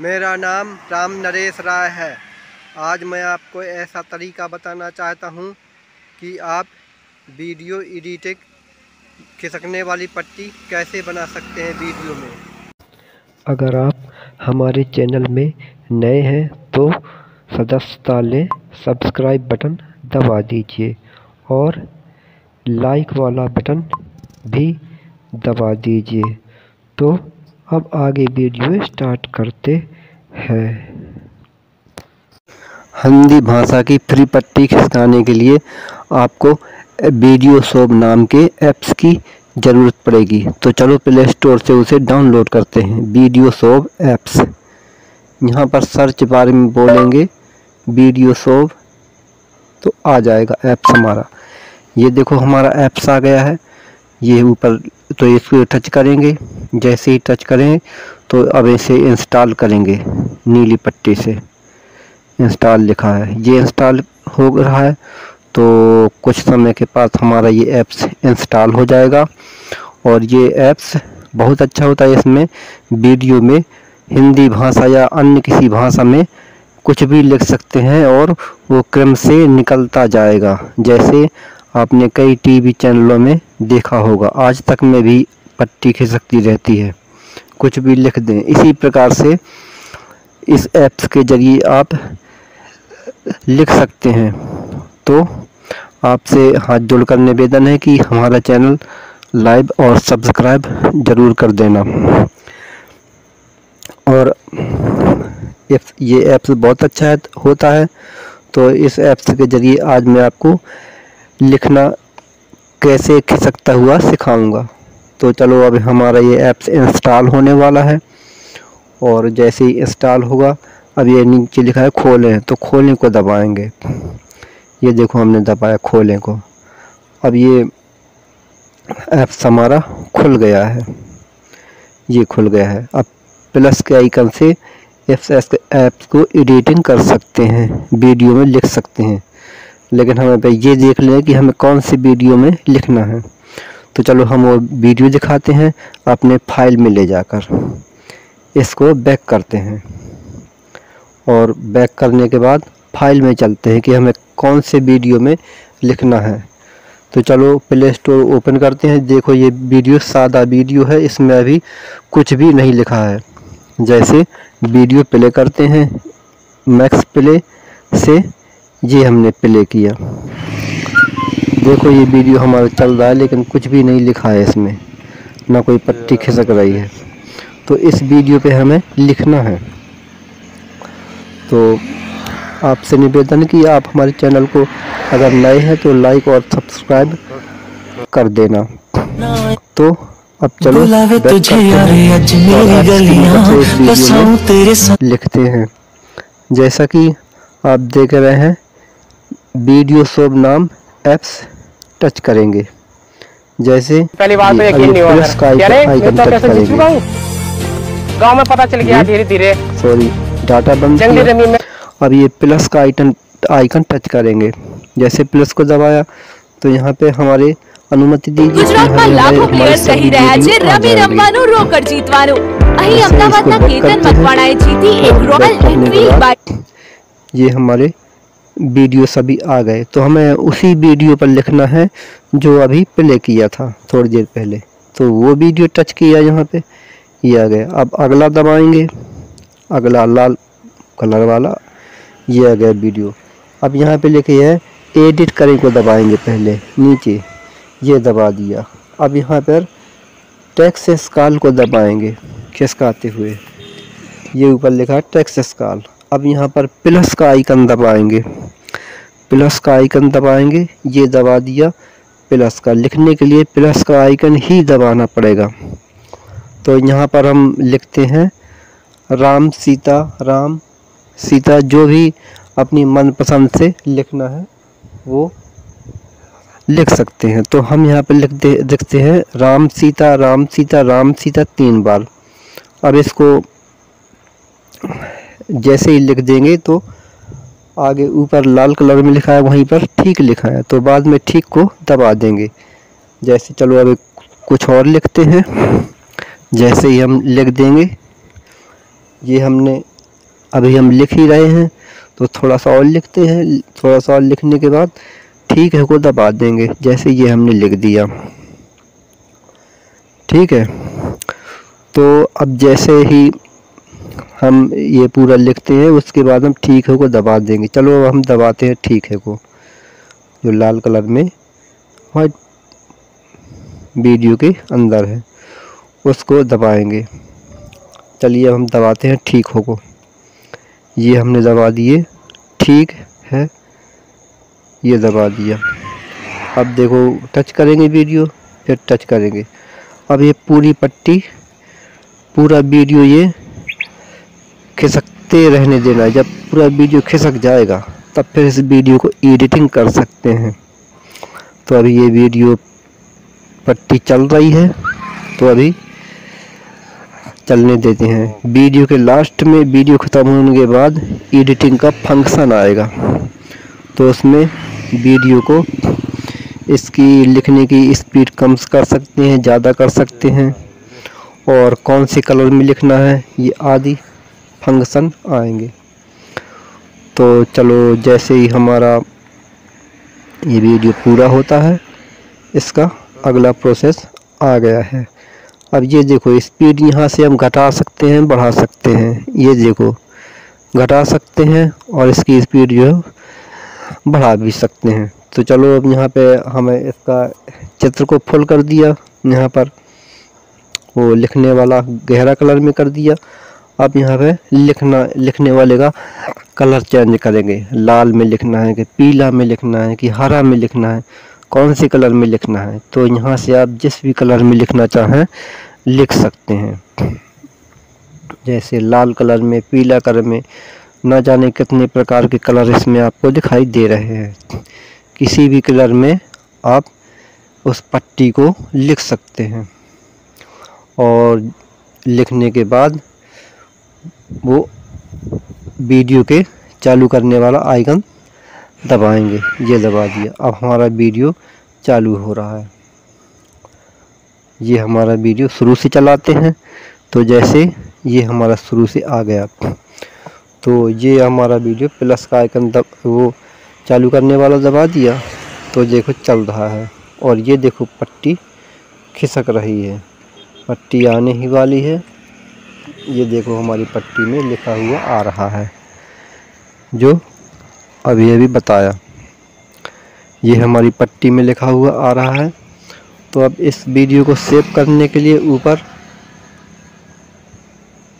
मेरा नाम राम नरेश राय है। आज मैं आपको ऐसा तरीका बताना चाहता हूँ कि आप वीडियो एडिटिंग खिसकने वाली पट्टी कैसे बना सकते हैं वीडियो में। अगर आप हमारे चैनल में नए हैं तो सदस्यता लें, सब्सक्राइब बटन दबा दीजिए और लाइक वाला बटन भी दबा दीजिए। तो अब आगे वीडियो स्टार्ट करते हैं। हिंदी भाषा की फ्री पट्टी खिसकाने के लिए आपको वीडियो शॉप नाम के ऐप्स की ज़रूरत पड़ेगी। तो चलो प्ले स्टोर से उसे डाउनलोड करते हैं, वीडियो शॉप ऐप्स। यहाँ पर सर्च बारे में बोलेंगे वीडियो शॉप तो आ जाएगा ऐप्स हमारा। ये देखो हमारा ऐप्स आ गया है। ये ऊपर तो इसको टच करेंगे। जैसे ही टच करें तो अब इसे इंस्टॉल करेंगे, नीली पट्टी से। इंस्टॉल लिखा है। ये इंस्टॉल हो रहा है तो कुछ समय के बाद हमारा ये ऐप्स इंस्टॉल हो जाएगा। और ये ऐप्स बहुत अच्छा होता है इसमें, वीडियो में, हिंदी भाषा या अन्य किसी भाषा में कुछ भी लिख सकते हैं और वो क्रम से निकलता जाएगा। जैसे आपने कई टीवी चैनलों में देखा होगा। आज तक में भी पट्टी खिसकती रहती है। कुछ भी लिख दें। इसी प्रकार से इस ऐप्स के ज़रिए आप लिख सकते हैं। तो आपसे हाथ जोड़कर निवेदन है कि हमारा चैनल लाइव और सब्सक्राइब ज़रूर कर देना। और ये ऐप्स बहुत अच्छा है, होता है तो इस ऐप्स के ज़रिए आज मैं आपको लिखना कैसे खिसकता हुआ सिखाऊँगा। तो चलो अब हमारा ये ऐप्स इंस्टॉल होने वाला है और जैसे ही इंस्टॉल होगा, अब ये नीचे लिखा है खोलें तो खोलें को दबाएँगे। ये देखो हमने दबाया खोलें को। अब ये ऐप्स हमारा खुल गया है। ये खुल गया है। अब प्लस के आइकन से एप्स ऐप्स को एडिटिंग कर सकते हैं वीडियो में लिख सकते हैं। लेकिन हमें पे ये देख लें कि हमें कौन सी वीडियो में लिखना है। तो चलो हम वो वीडियो दिखाते हैं, अपने फ़ाइल में ले जाकर। इसको बैक करते हैं। और बैक करने के बाद फ़ाइल में चलते हैं कि हमें कौन से वीडियो में लिखना है। तो चलो प्ले स्टोर ओपन करते हैं। देखो ये वीडियो सादा वीडियो है, इसमें अभी कुछ भी नहीं लिखा है। जैसे वीडियो प्ले करते हैं मैक्स प्ले से ये हमने प्ले किया। देखो ये वीडियो हमारा चल रहा है लेकिन कुछ भी नहीं लिखा है इसमें। ना कोई पट्टी खिसक रही है। तो इस वीडियो पे हमें लिखना है। तो आपसे निवेदन कि आप हमारे चैनल को अगर नए हैं तो लाइक और सब्सक्राइब कर देना। तो अब चलो लिखते हैं। जैसा कि आप देख रहे हैं वीडियो शोभ नाम एप्स टच करेंगे जैसे पहली बार तो यकीन नहीं हुआ अरे मैं तो कैसे जीत चुका हूँ गांव में पता चल गया धीरे धीरे सॉरी डाटा बंद जंगली जमीन में अब ये प्लस का आइकन आइकन टच करेंगे जैसे प्लस को दबाया तो यहाँ पे हमारे अनुमति दी ગુજરાતમાં લાખો પ્લેયર્સ કહી રહ્યા છે રમી રમવાનું રોકડ જીતવાનું અહીં અમદાવાદના કેતન મકવાણાએ જીતી એક રોયલ એનફીલ્ડ બાઇક ये हमारे वीडियो सभी आ गए। तो हमें उसी वीडियो पर लिखना है जो अभी प्ले किया था थोड़ी देर पहले। तो वो वीडियो टच किया यहाँ पे। ये आ गया। अब अगला दबाएँगे। अगला लाल कलर वाला। ये आ गया वीडियो। अब यहाँ पे लिखे है एडिट करें को दबाएँगे पहले। नीचे। ये दबा दिया। अब यहाँ पर टेक्स स्काल को दबाएँगे। खिसकाते हुए। ये ऊपर लिखा टेक्स स्काल अब यहाँ पर प्लस का आइकन दबाएँगे। प्लस का आइकन दबाएँगे, ये दबा दिया। प्लस का लिखने के लिए प्लस का आइकन ही दबाना पड़ेगा। तो यहाँ पर हम लिखते हैं, राम सीता राम सीता जो भी अपनी मनपसंद से लिखना है, वो लिख सकते हैं। तो हम यहाँ पर लिख दे लिखते हैं, राम सीता राम सीता राम सीता तीन बार। अब इसको जैसे ही लिख देंगे तो आगे ऊपर लाल कलर में लिखा है, वहीं पर ठीक लिखा है। तो बाद में ठीक को दबा देंगे। जैसे चलो अब कुछ और लिखते हैं। जैसे ही हम लिख देंगे, ये हमने अभी हम लिख ही रहे हैं तो थोड़ा सा और लिखते हैं। थोड़ा सा और लिखने के बाद ठीक है को दबा देंगे, जैसे ये हमने लिख दिया। ठीक है? तो अब जैसे ही हम ये पूरा लिखते हैं, उसके बाद हम ठीक है को दबा देंगे। चलो अब हम दबाते हैं, ठीक है को। जो लाल कलर में वाइट वीडियो के अंदर है, उसको दबाएँगे। चलिए अब हम दबाते हैं ठीक हो को। ये हमने दबा दिए, ठीक है, ये दबा दिया। अब देखो टच करेंगे वीडियो फिर टच करेंगे। अब ये पूरी पट्टी, पूरा वीडियो ये खिसकते रहने देना, जब पूरा वीडियो खिसक जाएगा, तब फिर इस वीडियो को एडिटिंग कर सकते हैं। तो अभी ये वीडियो पट्टी चल रही है तो अभी चलने देते हैं। वीडियो के लास्ट में वीडियो ख़त्म होने के बाद एडिटिंग का फ़ंक्शन आएगा। तो उसमें वीडियो को इसकी लिखने की स्पीड कम कर सकते हैं, ज़्यादा कर सकते हैं। और कौन से कलर में लिखना है, ये आदि। फ़ंक्शन आएँगे। तो चलो, जैसे ही हमारा ये वीडियो पूरा होता है, इसका अगला प्रोसेस आ गया है। अब ये देखो स्पीड यहाँ से हम घटा सकते हैं, बढ़ा सकते हैं। ये देखो, घटा सकते हैं और इसकी स्पीड जो है, बढ़ा भी सकते हैं। तो चलो, अब यहाँ पे हमें इसका चित्र को फुल कर दिया। यहाँ पर वो लिखने वाला गहरा कलर में कर दिया। अब यहाँ पे लिखना, लिखने वाले का कलर चेंज करेंगे। लाल में लिखना है कि पीला में लिखना है कि हरा में लिखना है, कौन से कलर में लिखना है? तो यहाँ से आप जिस भी कलर में लिखना चाहें, लिख सकते हैं। जैसे लाल कलर में, पीला कलर में, न जाने कितने प्रकार के कलर इसमें आपको दिखाई दे रहे हैं। किसी भी कलर में आप उस पट्टी को लिख सकते हैं। और लिखने के बाद वो वीडियो के चालू करने वाला आइकन दबाएँगे। ये दबा दिया। अब हमारा वीडियो चालू हो रहा है। ये हमारा वीडियो शुरू से चलाते हैं। तो जैसे ये हमारा शुरू से आ गया। तो ये हमारा वीडियो प्लस का आइकन दब, वो चालू करने वाला दबा दिया। तो देखो चल रहा है। और ये देखो पट्टी खिसक रही है। पट्टी आने ही वाली है। ये देखो हमारी पट्टी में लिखा हुआ आ रहा है। जो अभी अभी बताया। ये हमारी पट्टी में लिखा हुआ आ रहा है। तो अब इस वीडियो को सेव करने के लिए ऊपर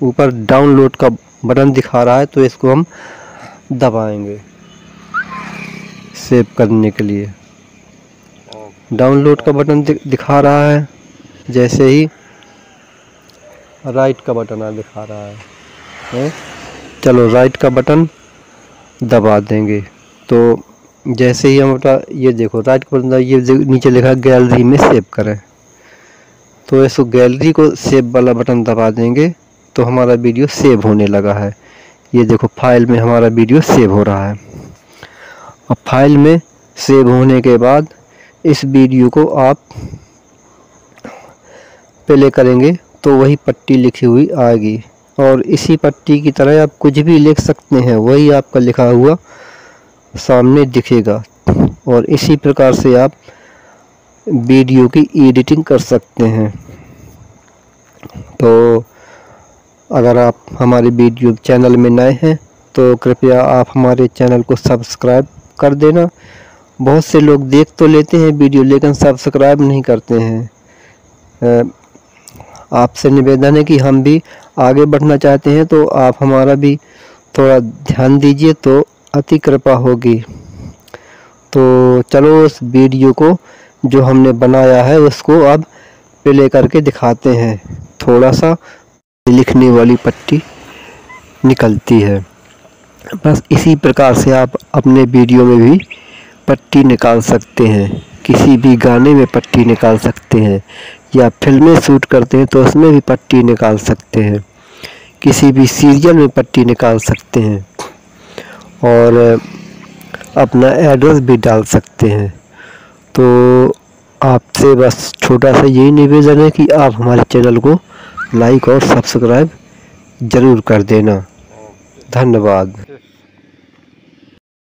ऊपर डाउनलोड का बटन दिखा रहा है तो इसको हम दबाएँगे। सेव करने के लिए। डाउनलोड का बटन दिखा रहा है। जैसे ही राइट का बटन आ दिखा रहा है, है? चलो राइट का बटन दबा देंगे। तो जैसे ही हम अपना ये देखो राइट का बटन ये नीचे लिखा गैलरी में सेव करें। तो इसको गैलरी को सेव वाला बटन दबा देंगे तो हमारा वीडियो सेव होने लगा है। ये देखो फ़ाइल में हमारा वीडियो सेव हो रहा है। अब फ़ाइल में सेव होने के बाद इस वीडियो को आप प्ले करेंगे। तो वही पट्टी लिखी हुई आएगी। और इसी पट्टी की तरह आप कुछ भी लिख सकते हैं, वही आपका लिखा हुआ सामने दिखेगा। और इसी प्रकार से आप वीडियो की एडिटिंग कर सकते हैं। तो अगर आप हमारे वीडियो चैनल में नए हैं तो कृपया आप हमारे चैनल को सब्सक्राइब कर देना। बहुत से लोग देख तो लेते हैं वीडियो, लेकिन सब्सक्राइब नहीं करते हैं। आपसे निवेदन है कि हम भी आगे बढ़ना चाहते हैं तो आप हमारा भी थोड़ा ध्यान दीजिए तो अति कृपा होगी। तो चलो उस वीडियो को जो हमने बनाया है, उसको अब प्ले करके दिखाते हैं। थोड़ा सा लिखने वाली पट्टी निकलती है। बस इसी प्रकार से आप अपने वीडियो में भी पट्टी निकाल सकते हैं। किसी भी गाने में पट्टी निकाल सकते हैं। या फ़िल्में शूट करते हैं तो उसमें भी पट्टी निकाल सकते हैं। किसी भी सीरियल में पट्टी निकाल सकते हैं। और अपना एड्रेस भी डाल सकते हैं। तो आपसे बस छोटा सा यही निवेदन है कि आप हमारे चैनल को लाइक और सब्सक्राइब ज़रूर कर देना। धन्यवाद।